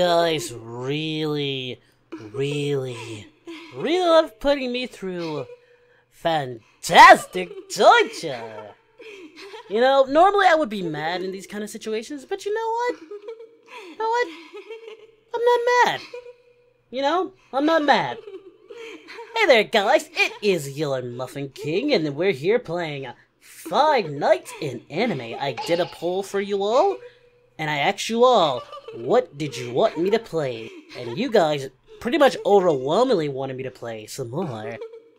Guys really, really, really love putting me through fantastic torture. You know, normally I would be mad in these kind of situations, but you know what? You know what? I'm not mad. You know, I'm not mad. Hey there, guys! It is Yellow Muffin King, and we're here playing Five Nights in Anime. I did a poll for you all, and I asked you all, what did you want me to play? And you guys pretty much overwhelmingly wanted me to play some more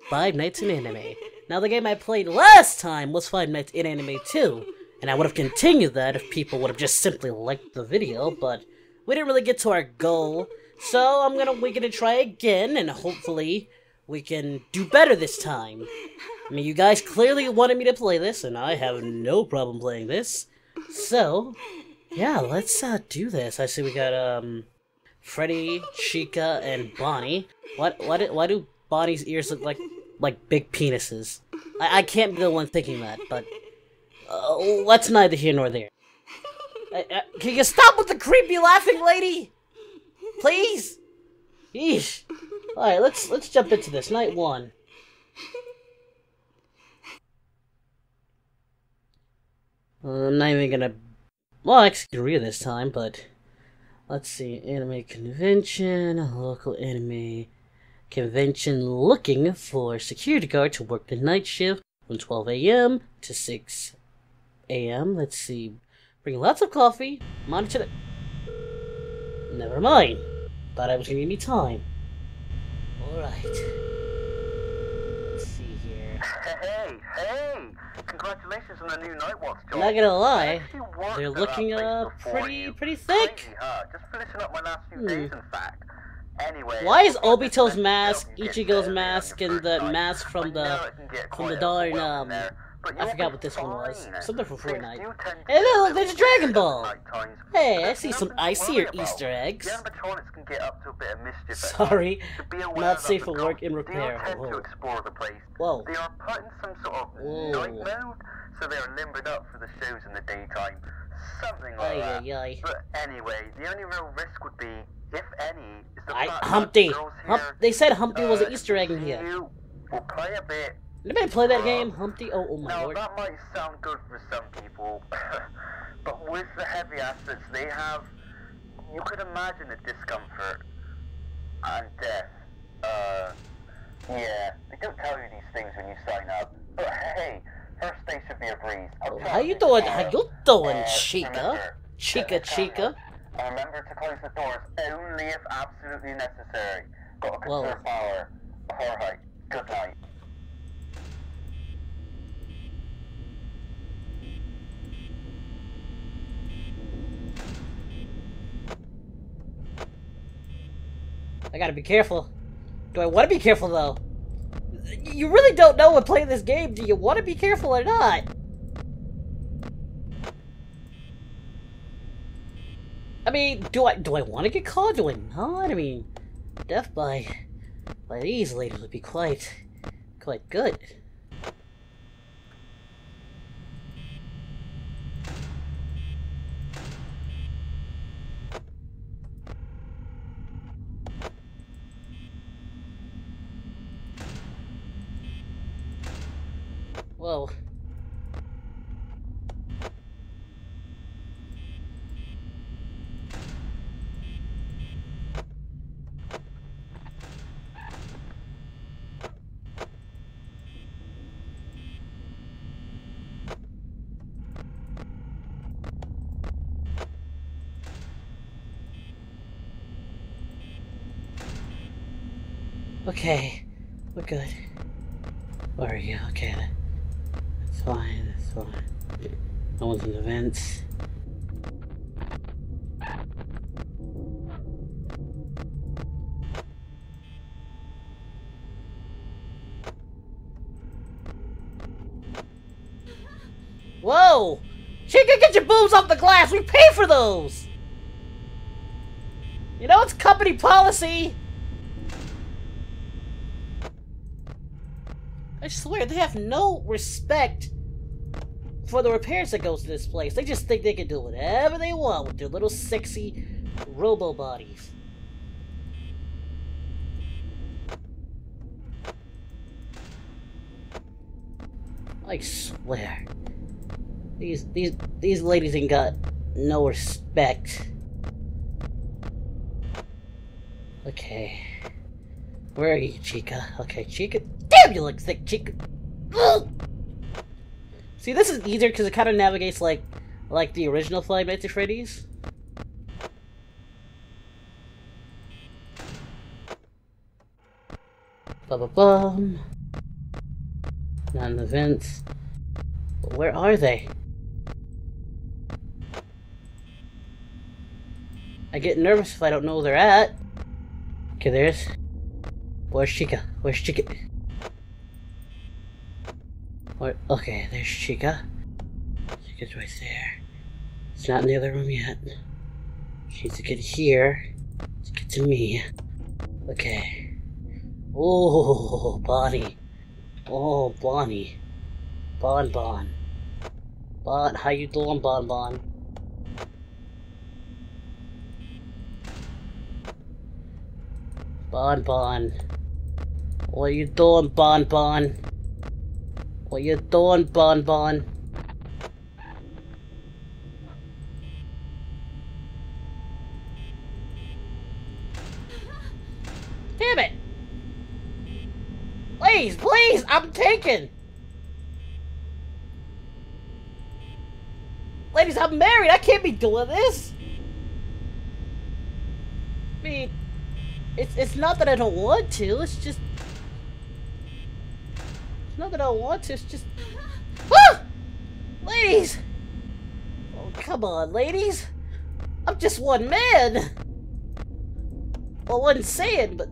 Five Nights in Anime. Now, the game I played last time was Five Nights in Anime 2, and I would have continued that if people would have just simply liked the video, but we didn't really get to our goal. So I'm gonna we're gonna try again, and hopefully we can do better this time. I mean, you guys clearly wanted me to play this, and I have no problem playing this. So, yeah, let's uh, do this. I see we got um, Freddy, Chica, and Bonnie. What? Why do why do Bonnie's ears look like like big penises? I, I can't be the one thinking that, but uh, that's neither here nor there. Uh, uh, can you stop with the creepy laughing, lady? Please. Yeesh. All right, let's let's jump into this. Night one. Uh, I'm not even gonna. Well, actually read this time, but let's see. Anime convention, local anime convention looking for security guard to work the night shift from 12 a.m. to 6 a.m. Let's see. Bring lots of coffee. Monitor the. Never mind. Thought I was gonna time. Alright. Let's see here. Hey, hey! Congratulations on the new Nightwatch job. Not gonna lie, I actually worked they're looking uh pretty pretty thick. Just finishing up my last few Hmm. Anyway, Why is Obito's mask, job you get Ichigo's mask, and the mask from the from the dollar um, I forgot what this one was. Something from Fortnite. do tend to Hey, look, there's a Dragon Ball. at night times, Hey, I see some. I see your. Easter eggs. Can get up to a bit of mischief Sorry, times, so be aware not safe for work in repair. Whoa. explore the place. Whoa. They are put in some sort of night mode, so they are limbered up for the shows in the daytime. Something like that. But anyway, the only real risk would be, if any, is the I, Humpty. Hump, here, they said Humpty was uh, an Easter egg in here. will play a bit. Anybody play that game, Humpty? Oh, oh my Now lord. that might sound good for some people, but with the heavy assets they have, you could imagine the discomfort and death. Uh, yeah, they don't tell you these things when you sign up. But hey, first day should be a breeze. Oh, how you doing? How you doing, Uh, Chica? remember, Chica, Chica. And remember to close the doors only if absolutely necessary. Got to conserve power. Alright, good night. I gotta be careful. Do I want to be careful though? You really don't know when playing this game. Do you want to be careful or not? I mean, do I do I want to get caught? Do I not? I mean, death by by these ladies would be quite quite good. Whoa. Okay, we're good. Where are you? Okay, that's fine, that's fine. No one's in the vents. Whoa! Chica, get your boobs off the glass! We pay for those! You know it's company policy! Swear, they have no respect for the repairs that goes to this place. They just think they can do whatever they want with their little sexy robo bodies. I swear. These these these ladies ain't got no respect. Okay. Where are you, Chica? Okay, Chica. Damn, you look thick, Chica. See, this is easier because it kind of navigates like like the original Five Nights Freddy's. Ba ba bum. Not the vents. Where are they? I get nervous if I don't know where they're at. Okay, there's. Where's Chica? Where's Chica? Where? Okay, there's Chica. Chica's right there. It's not in the other room yet. She needs to get here to get to me. Okay. Oh, Bonnie. Oh, Bonnie. Bon Bon. Bon, how you doing, Bon Bon? Bon Bon. What are you doing, Bon Bon? What are you doing, Bon Bon? Damn it! Please, please, I'm taken! Ladies, I'm married, I can't be doing this! I mean, it's, it's not that I don't want to, it's just... Not that I want to, it's just... Ah! Ladies! Oh, come on, ladies! I'm just one man! Well, I wasn't saying, but...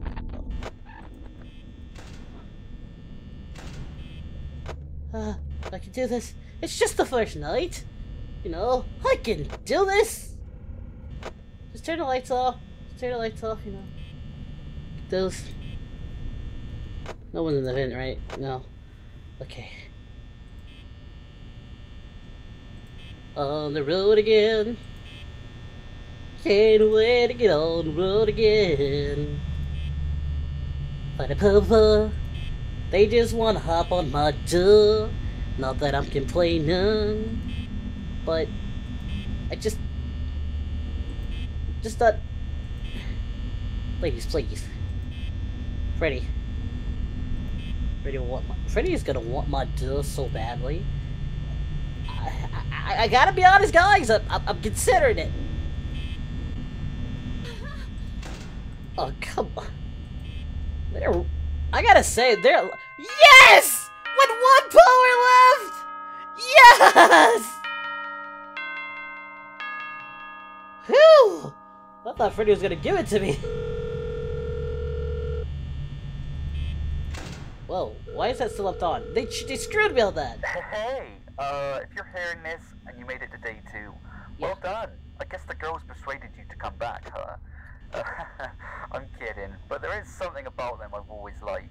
Uh, I can do this. It's just the first night. You know, I can do this! Just turn the lights off. Just turn the lights off, you know. Those. No one's in the vent, right? No. Okay. On the road again. Can't wait to get on the road again. A papa. They just wanna hop on my door. Not that I'm complaining. But I just just thought Ladies, please. Freddy. Freddy want my, Freddy is gonna want my door so badly. I, I, I gotta be honest, guys. I'm, I'm, I'm considering it. Oh, come on. They're, I gotta say, they're... Yes! With one power left! Yes! Whew! I thought Freddy was gonna give it to me. Whoa, why is that still left on? They, they screwed me on that. Hey, uh, if you're hearing this and you made it to day two, well done. I guess the girls persuaded you to come back, huh? I'm kidding, but there is something about them I've always liked.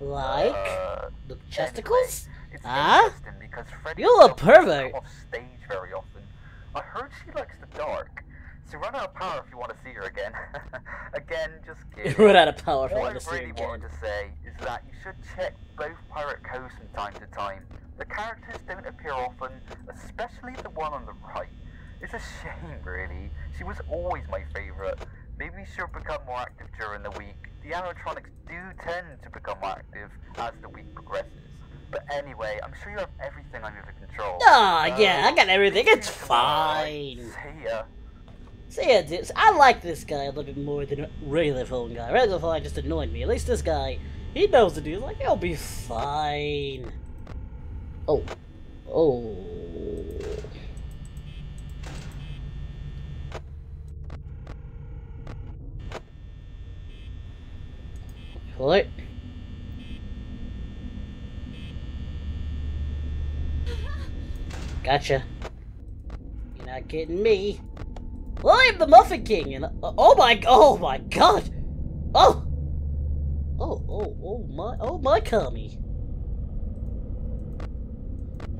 Like? Uh, the chesticles? Anyway, it's Huh? interesting because Freddy You a pervert. off stage very often. I heard she likes the dark. So run out of power if you want to see her again. again, just kidding. Run out of power for What one I to see really again. What I really wanted to say is that you should check both pirate coves from time to time. The characters don't appear often, especially the one on the right. It's a shame, really. She was always my favourite. Maybe she'll become more active during the week. The animatronics do tend to become more active as the week progresses. But anyway, I'm sure you have everything under control. Ah, Uh, yeah, I got everything. you It's fine. See ya. See ya, dudes. I like this guy a little bit more than regular phone guy. Regular phone guy just annoyed me. At least this guy, he knows the deal. Like, he'll be fine. Oh. Oh. What? Gotcha. You're not getting me. Well, I'm the Muffin King, and uh, oh my, oh my God, oh, oh, oh, oh my, oh my, commie.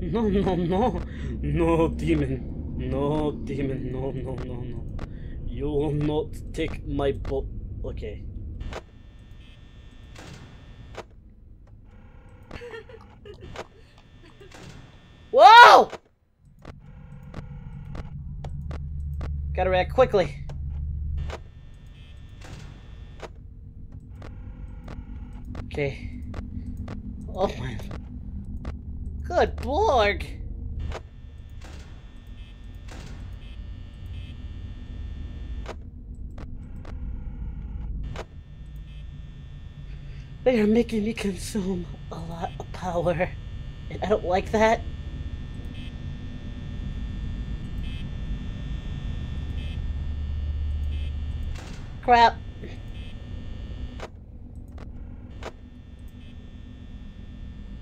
No, no, no. No, demon. No, demon. No, no, no, no. You will not take my boat. Okay. Whoa! Gotta react quickly. Okay. Oh my. Good Borg! They are making me consume a lot of power, and I don't like that. Crap.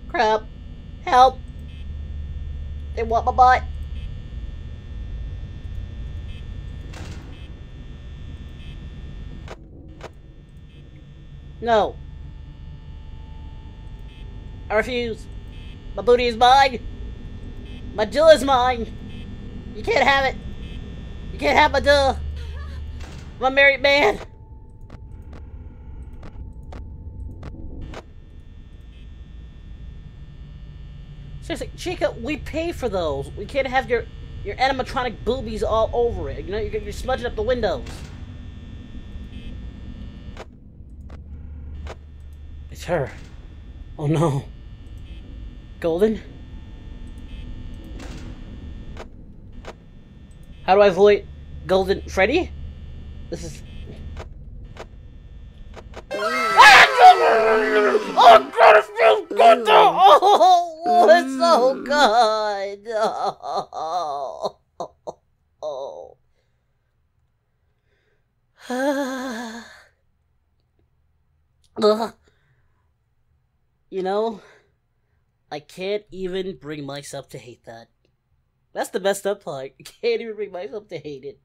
Crap. Help. They want my butt. No. I refuse. My booty is mine. My dill is mine. You can't have it. You can't have my dill. I'm a married man. Seriously, Chica, we pay for those. We can't have your your animatronic boobies all over it. You know, you're, you're smudging up the windows. It's her. Oh no. Golden? How do I avoid Golden Freddy? This is. oh god, it feels good though! Oh, it's so good! Oh. Ugh. You know, I can't even bring myself to hate that. That's the messed up part. I can't even bring myself to hate it.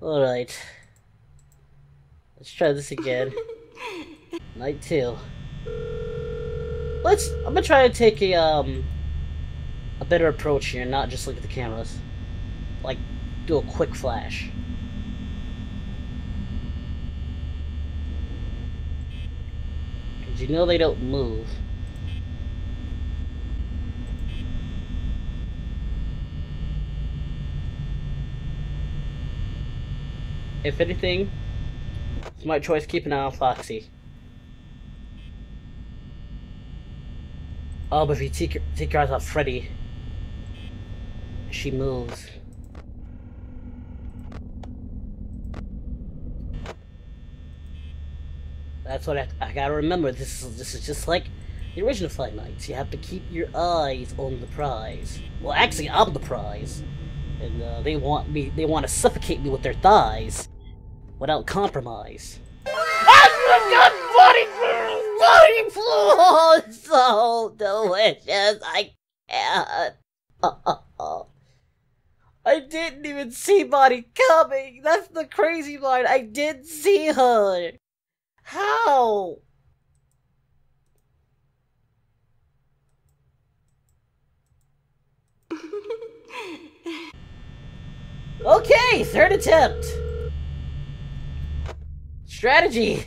Alright. Let's try this again. Night two. Let's I'm gonna try to take a um a better approach here, not just look at the cameras. Like do a quick flash. Cause you know they don't move. If anything, it's my choice, keep an eye on Foxy. Oh, but if you take your, take your eyes off Freddy, she moves. That's what I, I gotta remember. This is this is just like the original Five Nights. You have to keep your eyes on the prize. Well, actually, I'm the prize, and uh, they want me. They want to suffocate me with their thighs, without compromise. I've got body flu. Body flu. Oh, so delicious. I can't. I didn't even see Body coming. That's the crazy part. I did see her. How? okay, third attempt. Strategy.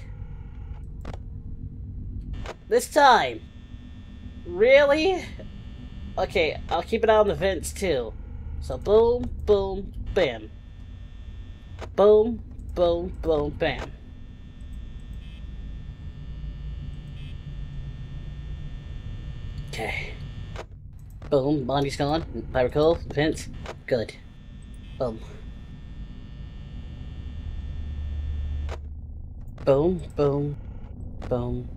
This time. Really? Okay, I'll keep an eye on the vents too. So boom, boom, bam. Boom, boom, boom, bam. Okay. Boom, Bonnie's gone. If I vents, good. Boom. Boom, boom, boom.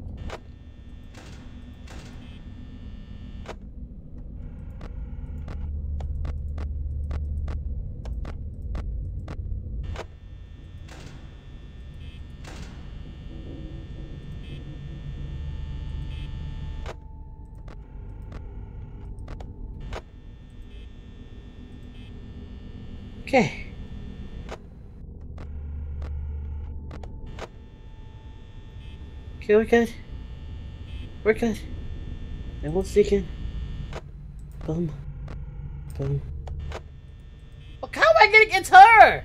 Okay. Okay, we're good. We're good. Everyone's sneaking. Boom. Boom. Oh, how am I getting it's her?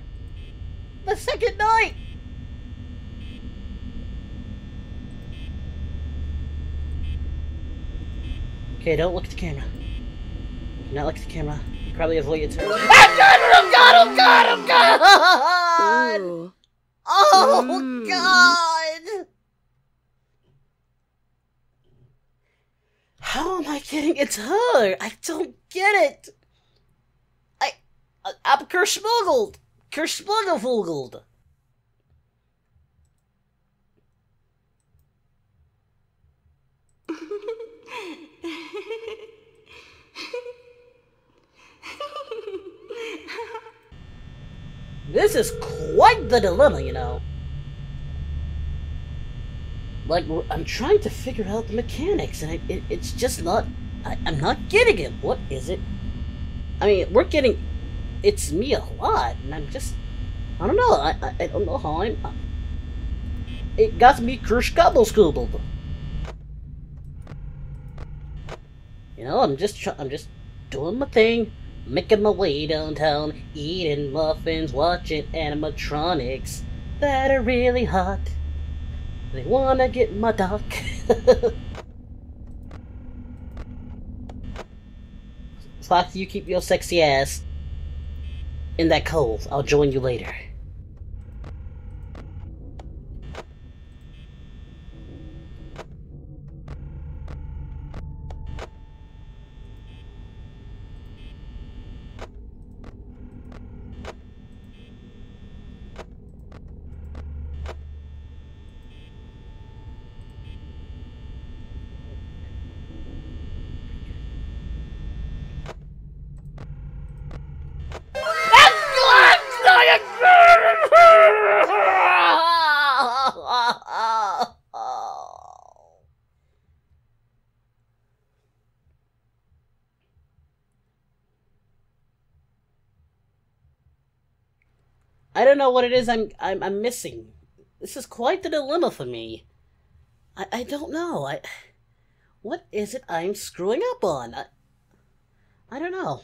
The second night! Okay, don't look at the camera. Do not look at the camera. You probably avoid it. Oh god! Oh god! Oh god! Oh god! Ooh. Oh Mm. god! Getting it's her? I don't get it. I, I I'm kerschmuggled. Kerschmuggelfugled. This is quite the dilemma, you know. Like, I'm trying to figure out the mechanics, and it, it, it's just not. I, I'm not getting it. What is it? I mean, we're getting. It's me a lot, and I'm just. I don't know. I, I, I don't know how I'm. uh, it got me kerskabble scoobled. You know, I'm just. I'm just doing my thing, making my way downtown, eating muffins, watching animatronics that are really hot. They wanna get my duck. Fox, you keep your sexy ass in that cove. I'll join you later. I don't know what it is I'm I'm, I'm missing. This is quite the dilemma for me. I, I don't know. I what is it I'm screwing up on? I, I don't know.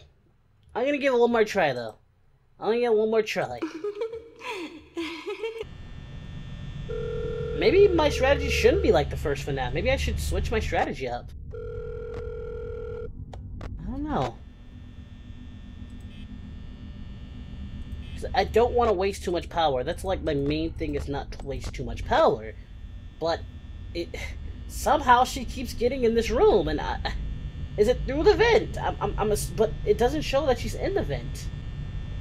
I'm gonna give it one more try though. I'm gonna give it one more try. Maybe my strategy shouldn't be like the first FNAF. Maybe I should switch my strategy up. I don't know. I don't want to waste too much power. That's like my main thing is not to waste too much power. But it somehow she keeps getting in this room, and I, is it through the vent? I'm, I'm, I'm a, but it doesn't show that she's in the vent.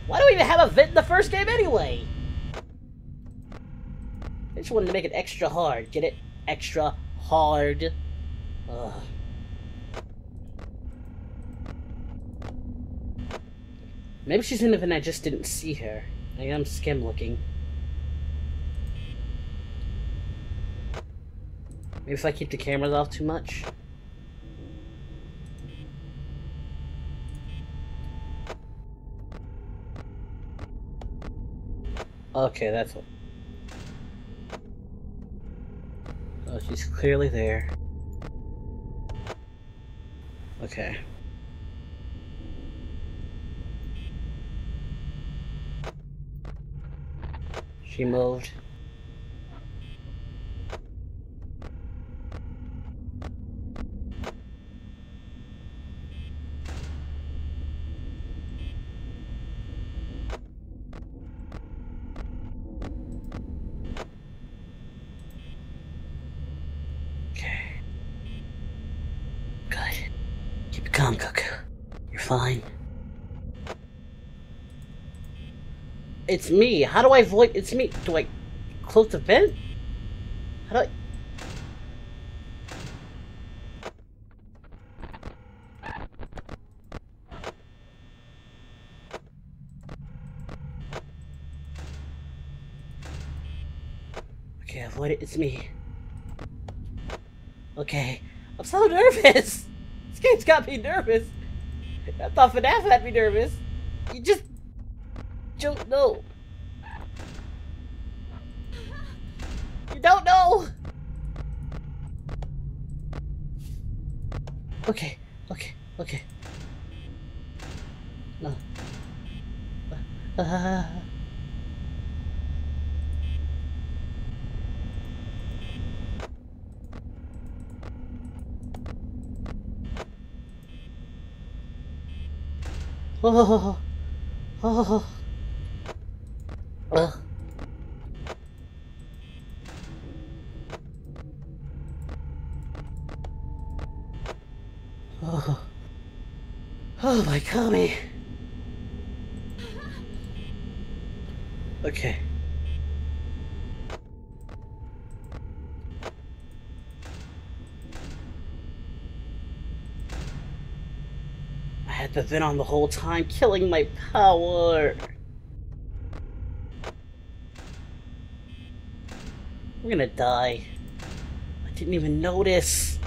Why do we even have a vent in the first game anyway? I just wanted to make it extra hard. Get it? Extra hard. Ugh. Maybe she's in the vent. I just didn't see her. I am skim looking. Maybe if I keep the cameras off too much. Okay, that's what. Oh, she's clearly there. Okay. She moved. Okay. Good. Keep it calm, Cook. You're fine. It's me. How do I avoid? It's me. Do I close the vent? How do I? Okay, avoid it. It's me. Okay. I'm so nervous. This game's got me nervous. I thought FNAF had me nervous. You just don't know. You don't know. Okay, okay, okay. No. Uh, oh, oh, oh. My tummy. Okay. I had the vent on the whole time, killing my power. We're gonna die. I didn't even notice.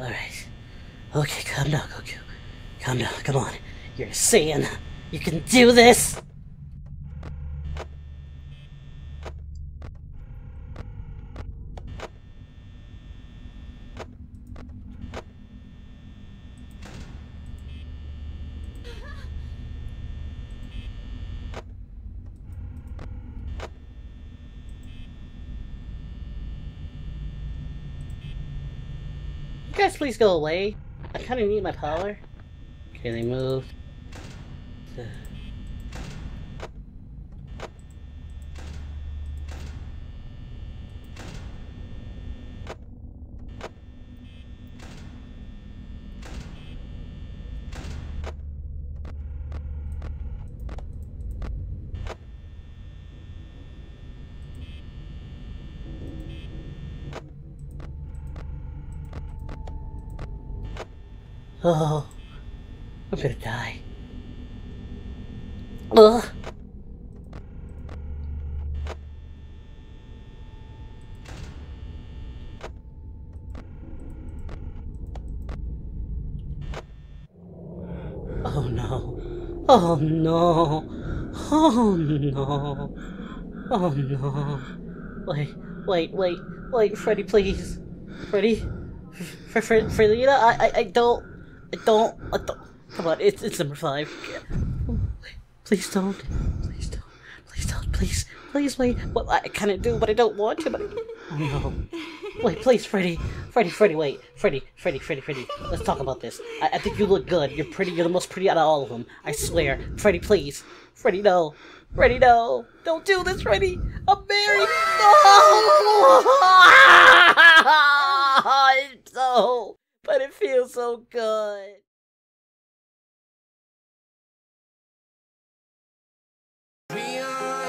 Alright. Okay, calm down, Goku. Calm down, come on. You're a Saiyan. You can do this! You guys please go away. I kinda need my power. Okay, they moved. Oh, I'm gonna die. Ugh. Oh no. Oh no. Oh no. Oh no. Wait, wait, wait, wait, Freddy, please. Freddy? Fr Fr Frida, I, I, I don't, I don't, I don't. Come on, it's, it's number five. Please don't. Please don't. Please don't. Please. Please wait. Well, I kind of do, but I don't want to. But I, oh no. Wait, please, Freddy. Freddy, Freddy, wait. Freddy, Freddy, Freddy, Freddy. Let's talk about this. I, I think you look good. You're pretty. You're the most pretty out of all of them. I swear. Freddy, please. Freddy, no. Freddy, no. Don't do this, Freddy. I'm married. No. it's so, but it feels so good. We are